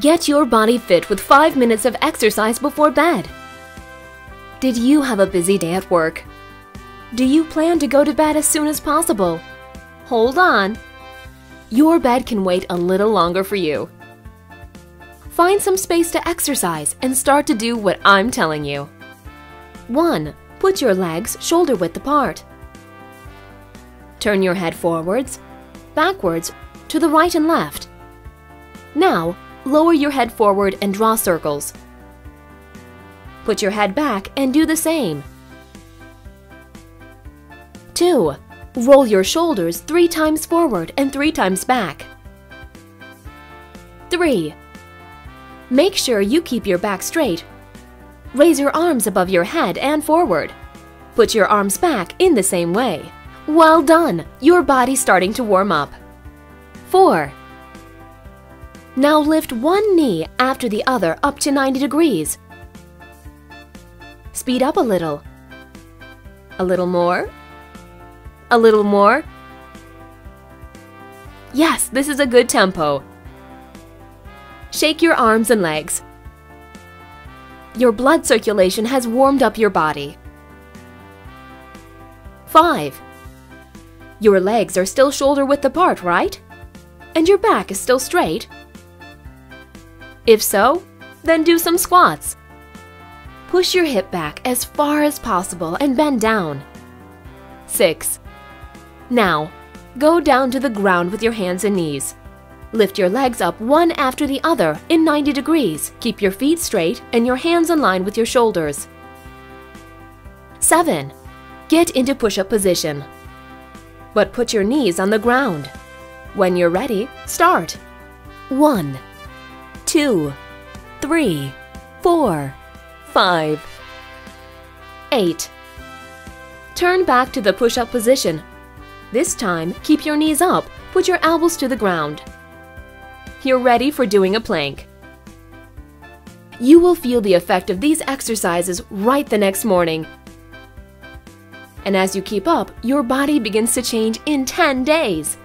Get your body fit with 5 minutes of exercise before bed. Did you have a busy day at work? Do you plan to go to bed as soon as possible? Hold on. Your bed can wait a little longer for you. Find some space to exercise and start to do what I'm telling you. 1. Put your legs shoulder width apart. Turn your head forwards, backwards, to the right and left. Now, lower your head forward and draw circles. Put your head back and do the same. 2. Roll your shoulders three times forward and three times back. 3. Make sure you keep your back straight. Raise your arms above your head and forward. Put your arms back in the same way. Well done! Your body's starting to warm up. 4. Now lift one knee after the other up to 90 degrees. Speed up a little. A little more. A little more. Yes, this is a good tempo. Shake your arms and legs. Your blood circulation has warmed up your body. 5. Your legs are still shoulder width apart, right? And your back is still straight? If so, then do some squats. Push your hip back as far as possible and bend down. 6. Now, go down to the ground with your hands and knees. Lift your legs up one after the other in 90 degrees. Keep your feet straight and your hands in line with your shoulders. 7. Get into push-up position. But put your knees on the ground. When you're ready, start. 1, 2, 3, 4, 5, 8. Turn back to the push-up position. This time, keep your knees up, put your elbows to the ground. You're ready for doing a plank. You will feel the effect of these exercises right the next morning. And as you keep up, your body begins to change in 10 days.